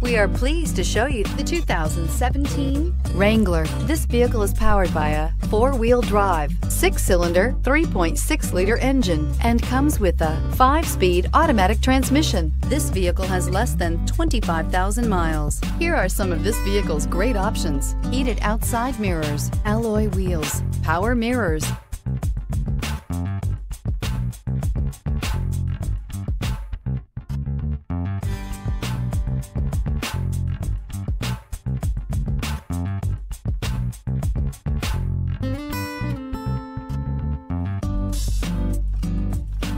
We are pleased to show you the 2017 Wrangler. This vehicle is powered by a four-wheel drive, six-cylinder, 3.6-liter engine, and comes with a five-speed automatic transmission. This vehicle has less than 25,000 miles. Here are some of this vehicle's great options. Heated outside mirrors, alloy wheels, power mirrors,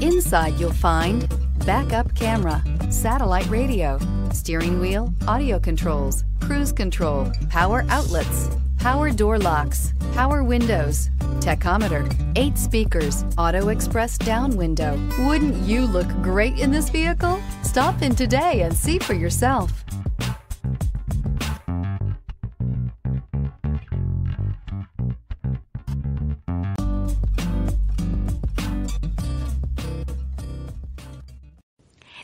Inside you'll find backup camera, satellite radio, steering wheel, audio controls, cruise control, power outlets, power door locks, power windows, tachometer, eight speakers, auto express down window. Wouldn't you look great in this vehicle? Stop in today and see for yourself.